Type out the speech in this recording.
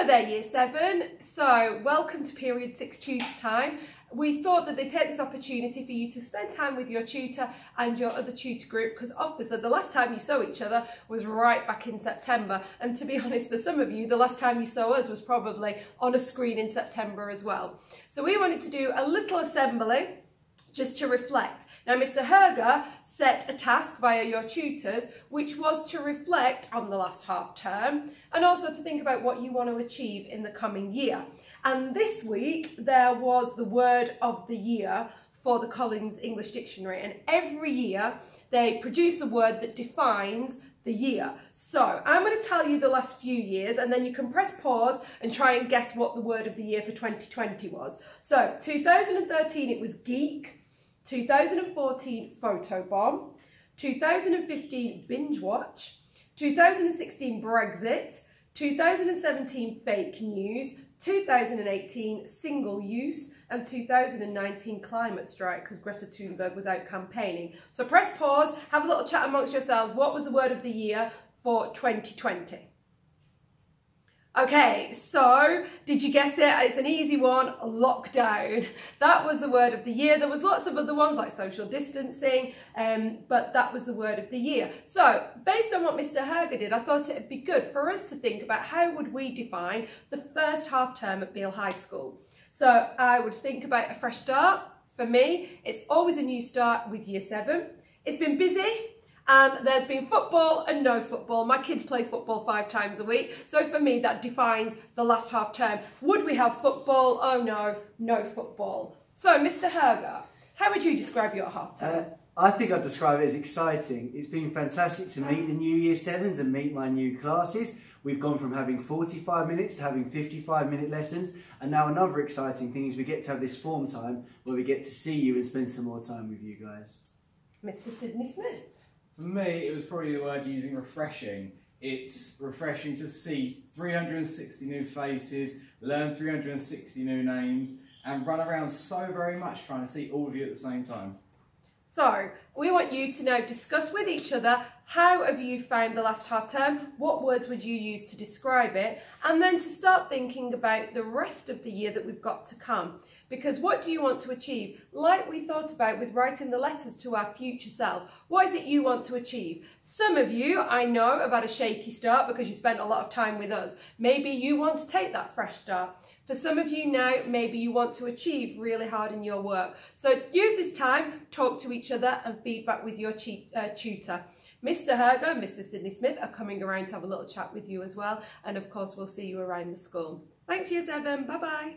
Hello there, Year 7. So, welcome to Period 6 Tutor Time. We thought that they'd take this opportunity for you to spend time with your tutor and your other tutor group because obviously the last time you saw each other was right back in September. And to be honest, for some of you, the last time you saw us was probably on a screen in September as well. So we wanted to do a little assembly just to reflect. Now, Mr. Herger set a task via your tutors, which was to reflect on the last half term and also to think about what you want to achieve in the coming year. And this week, there was the word of the year for the Collins English Dictionary. And every year, they produce a word that defines the year. So I'm going to tell you the last few years and then you can press pause and try and guess what the word of the year for 2020 was. So 2013 it was geek, 2014 Photobomb, 2015 Binge Watch, 2016 Brexit, 2017 Fake News, 2018 Single Use, and 2019 Climate Strike because Greta Thunberg was out campaigning. So press pause, have a little chat amongst yourselves. What was the word of the year for 2020? Okay, so did you guess it? It's an easy one, lockdown. That was the word of the year. There was lots of other ones like social distancing, um, but that was the word of the year. So based on what Mr. Herger did, I thought it'd be good for us to think about how would we define the first half term at Beal High School. So I would think about a fresh start. For me, it's always a new start with year seven. It's been busy, and there's been football and no football. My kids play football five times a week. So for me, that defines the last half term. Would we have football? Oh no, no football. So Mr. Herger, how would you describe your half term? Uh, I think I'd describe it as exciting. It's been fantastic to meet the new year sevens and meet my new classes. We've gone from having 45 minutes to having 55 minute lessons. And now another exciting thing is we get to have this form time where we get to see you and spend some more time with you guys. Mr. Sydney Smith. For me, it was probably the word using refreshing. It's refreshing to see 360 new faces, learn 360 new names, and run around so very much trying to see all of you at the same time. So, we want you to now discuss with each other how have you found the last half term, what words would you use to describe it, and then to start thinking about the rest of the year that we've got to come. Because what do you want to achieve? Like we thought about with writing the letters to our future self, what is it you want to achieve? Some of you, I know, have had a shaky start because you spent a lot of time with us. Maybe you want to take that fresh start. For some of you now, maybe you want to achieve really hard in your work. So use this time, talk to each other and feedback with your uh, tutor. Mr Herger and Mr Sydney Smith are coming around to have a little chat with you as well. And of course, we'll see you around the school. Thanks, Year 7. Bye-bye.